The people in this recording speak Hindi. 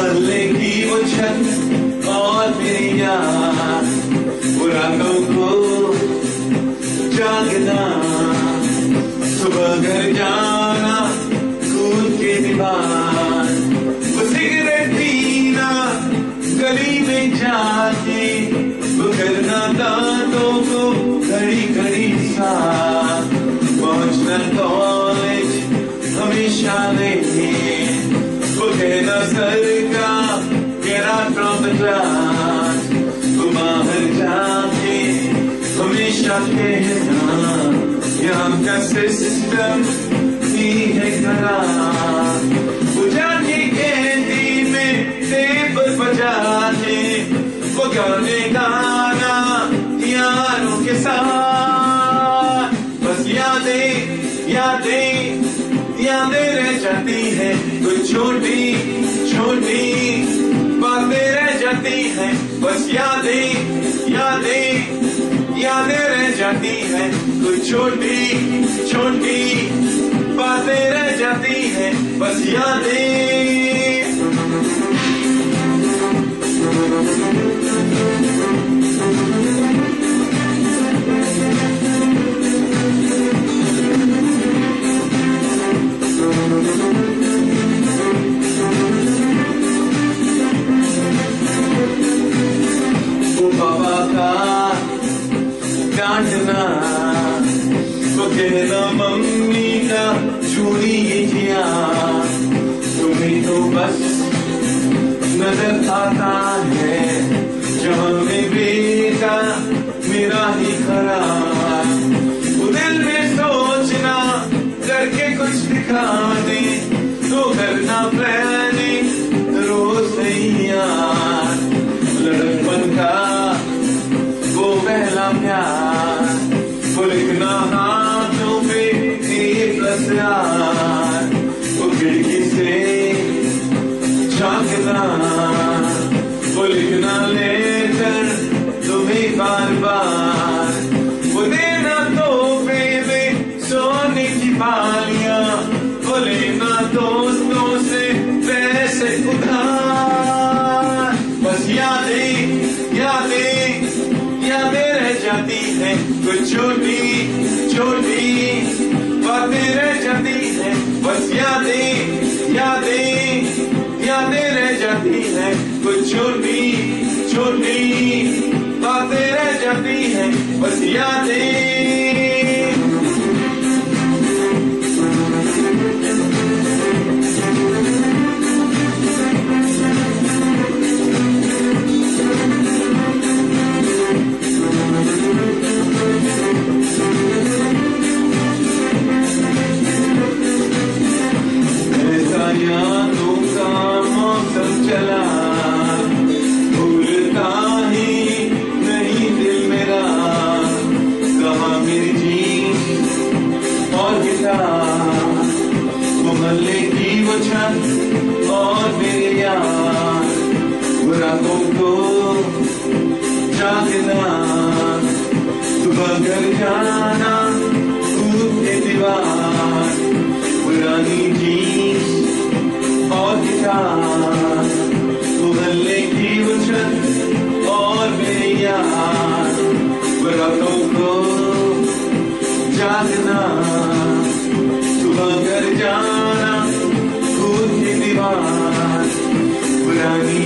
बदलेगी वो छत और मेरी याद। रातों को जागना। सुबह घर जाना, खून के दीवार वो सिगरेट पीना, गली में जाके। वो करना दांतों को घड़ी घड़ी सा पहुँचना कॉलेज हमेशा नहीं। सर का जाके हमेशा कहना यहाँ का सिस्टम ही है वो जाके कैंटीन में टेबल बजा के साथ बस यादें यादें यादें रह जाती है कुछ छोटी जाती है, बस यादें यादें यादें रह जाती है। कुछ छोटी छोटी बातें रह जाती है, बस यादें। बाबा का डांटना वो कहना मम्मी का चूड़ी तुम्हें तो बस नज़र आता है। जहाँ में बेटा मेरा ही खरा। दिल में सोचना, करके कुछ दिखा दे। तो करना प्लानिंग खिड़की से झांकना वो लिखना तुम्हें बार बार वो देना तो में सोने की बालियाँ वो दोस्तों से पैसे उधार बस यादें यादें यादें रह जाती हैं कुछ छोटी छोटी रह जाती है। बस यादें यादें यादें रह जाती है। कुछ छोटी छोटी बातें रह जाती है। बस यादें। वो और मेरे यार रातों को जागना। सुबह घर जाना कूद के दीवार। पुरानी जीन्स और गिटार। मोहल्ले की छत और मेरे यार घर जाना कूद के दीवार पुरानी